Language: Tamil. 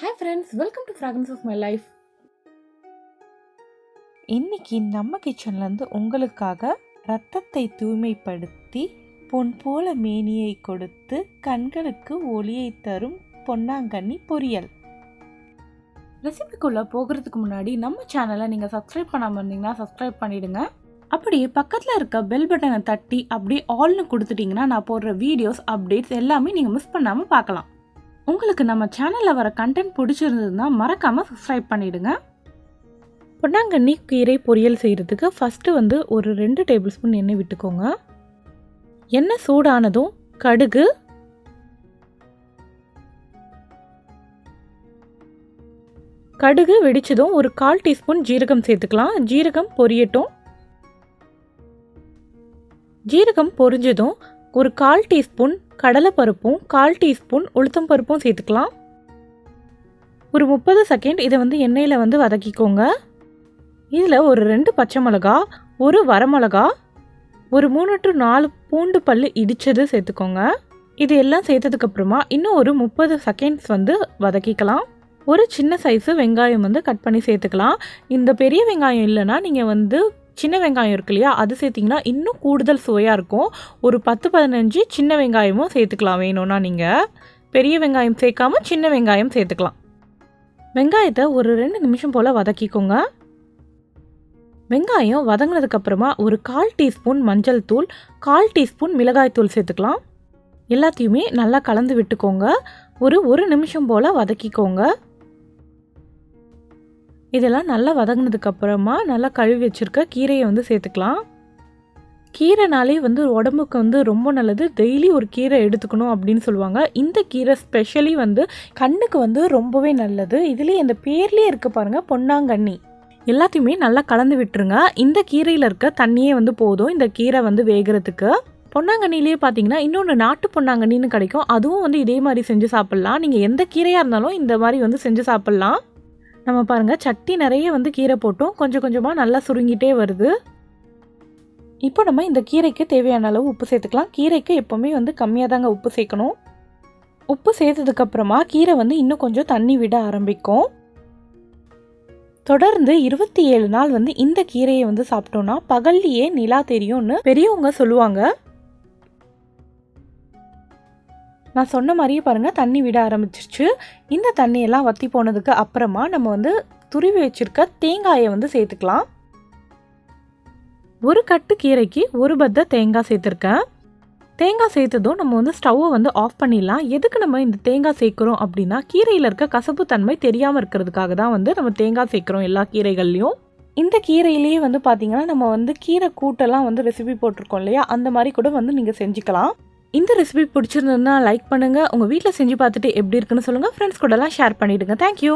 Hi friends welcome to fragrance of my life இன்னைக்கு நம்ம கிச்சன்லேருந்து உங்களுக்காக ரத்தத்தை தூய்மைப்படுத்தி பொன் போல மேனியை கொடுத்து கண்களுக்கு ஒளியை தரும் பொன்னாங்கண்ணி பொரியல். ரெசிபிக்குள்ளே போகிறதுக்கு முன்னாடி நம்ம சேனலை நீங்கள் சப்ஸ்கிரைப் பண்ணாமல் இருந்தீங்கன்னா சப்ஸ்கிரைப் பண்ணிடுங்க. அப்படியே பக்கத்தில் இருக்க பெல் பட்டனை தட்டி அப்படியே ஆல்னு கொடுத்துட்டிங்கன்னா நான் போடுற வீடியோஸ் அப்டேட்ஸ் எல்லாமே நீங்கள் மிஸ் பண்ணாமல் பார்க்கலாம். உங்களுக்கு நம்ம சேனலில் வர கண்டென்ட் பிடிச்சிருந்ததுன்னா மறக்காமல் சப்ஸ்கிரைப் பண்ணிவிடுங்க பொன்னாங்கண்ணி கீரை பொரியல் செய்கிறதுக்கு ஃபஸ்ட்டு வந்து ஒரு ரெண்டு டேபிள் ஸ்பூன் எண்ணெய் விட்டுக்கோங்க. எண்ணெய் சூடானதும் கடுகு கடுகு வெடிச்சதும் ஒரு கால் டீஸ்பூன் ஜீரகம் சேர்த்துக்கலாம். ஜீரகம் பொரியட்டும். ஜீரகம் பொரிஞ்சதும் ஒரு கால் டீஸ்பூன் கடலைப்பருப்பும் கால் டீஸ்பூன் உளுத்தம் பருப்பும் சேர்த்துக்கலாம். ஒரு முப்பது செகண்ட் இதை வந்து எண்ணெயில் வந்து வதக்கிக்கோங்க. இதில் ஒரு ரெண்டு பச்சை மிளகா ஒரு வரமிளகா ஒரு மூணு டு நாலு பூண்டு பல் இடித்தது சேர்த்துக்கோங்க. இது எல்லாம் சேர்த்ததுக்கப்புறமா இன்னும் ஒரு முப்பது செகண்ட்ஸ் வந்து வதக்கிக்கலாம். ஒரு சின்ன சைஸு வெங்காயம் வந்து கட் பண்ணி சேர்த்துக்கலாம். இந்த பெரிய வெங்காயம் இல்லைன்னா நீங்கள் வந்து சின்ன வெங்காயம் இருக்கு இல்லையா அது சேர்த்திங்கன்னா இன்னும் கூடுதல் சுவையாக இருக்கும். ஒரு பத்து பதினஞ்சு சின்ன வெங்காயமும் சேர்த்துக்கலாம். வேணும்னா நீங்கள் பெரிய வெங்காயம் சேர்க்காம சின்ன வெங்காயம் சேர்த்துக்கலாம். வெங்காயத்தை ஒரு ரெண்டு நிமிஷம் போல் வதக்கிக்கோங்க. வெங்காயம் வதங்கினதுக்கப்புறமா ஒரு கால் டீஸ்பூன் மஞ்சள் தூள் கால் டீஸ்பூன் மிளகாய் தூள் சேர்த்துக்கலாம். எல்லாத்தையுமே நல்லா கலந்து விட்டுக்கோங்க. ஒரு ஒரு நிமிஷம் போல் வதக்கிக்கோங்க. இதெல்லாம் நல்லா வதங்கினதுக்கப்புறமா நல்லா கழுவி வச்சுருக்க கீரையை வந்து சேர்த்துக்கலாம். கீரைனாலே வந்து உடம்புக்கு வந்து ரொம்ப நல்லது. டெய்லி ஒரு கீரை எடுத்துக்கணும் அப்படின்னு சொல்லுவாங்க. இந்த கீரை ஸ்பெஷலி வந்து கண்ணுக்கு வந்து ரொம்பவே நல்லது. இதுலேயே இந்த பேர்லேயே இருக்க பாருங்கள் பொன்னாங்கண்ணி. எல்லாத்தையுமே நல்லா கலந்து விட்டுருங்க. இந்த கீரையில் இருக்க தண்ணியே வந்து போதும். இந்த கீரை வந்து வேகிறதுக்கு. பொன்னாங்கண்ணிலேயே பார்த்தீங்கன்னா இன்னொன்று நாட்டு பொன்னாங்கண்ணின்னு கிடைக்கும். அதுவும் வந்து இதே மாதிரி செஞ்சு சாப்பிட்லாம். நீங்கள் எந்த கீரையாக இருந்தாலும் இந்த மாதிரி வந்து செஞ்சு சாப்பிட்லாம். நம்ம பாருங்கள் சட்டி நிறைய வந்து கீரை போட்டோம். கொஞ்சம் கொஞ்சமாக நல்லா சுருங்கிட்டே வருது. இப்போ நம்ம இந்த கீரைக்கு தேவையான அளவு உப்பு சேர்த்துக்கலாம். கீரைக்கு எப்போவுமே வந்து கம்மியாக தாங்க உப்பு சேர்க்கணும். உப்பு சேர்த்ததுக்கப்புறமா கீரை வந்து இன்னும் கொஞ்சம் தண்ணி விட ஆரம்பிக்கும். தொடர்ந்து இருபத்தி ஏழு நாள் வந்து இந்த கீரையை வந்து சாப்பிட்டோம்னா பகல்லையே நிலா தெரியும்னு பெரியவங்க சொல்லுவாங்க. நான் சொன்ன மாதிரியே பாருங்கள் தண்ணி விட ஆரம்பிச்சிருச்சு. இந்த தண்ணியெல்லாம் வற்றி போனதுக்கு அப்புறமா நம்ம வந்து துருவி வச்சுருக்க தேங்காயை வந்து சேர்த்துக்கலாம். ஒரு கட்டு கீரைக்கு ஒரு பத்த தேங்காய் சேர்த்துருக்கேன். தேங்காய் சேர்த்ததும் நம்ம வந்து ஸ்டவ்வை வந்து ஆஃப் பண்ணிடலாம். எதுக்கு நம்ம இந்த தேங்காய் சேர்க்குறோம் அப்படின்னா கீரையில் இருக்க கசப்பு தன்மை தெரியாமல் இருக்கிறதுக்காக தான் வந்து நம்ம தேங்காய் சேர்க்குறோம் எல்லா கீரைகள்லையும். இந்த கீரையிலேயே வந்து பார்த்தீங்கன்னா நம்ம வந்து கீரை கூட்டெல்லாம் வந்து ரெசிபி போட்டிருக்கோம் இல்லையா? அந்த மாதிரி கூட வந்து நீங்கள் செஞ்சுக்கலாம். இந்த ரெசிபி பிடிச்சிருந்ததுன்னா லைக் பண்ணுங்கள் உங்கள் வீட்டில் செஞ்சு பார்த்துட்டு எப்படி இருக்குன்னு சொல்லுங்கள் ஃப்ரெண்ட்ஸ் கூடலாம் ஷேர் பண்ணிவிடுங்க தேங்க்யூ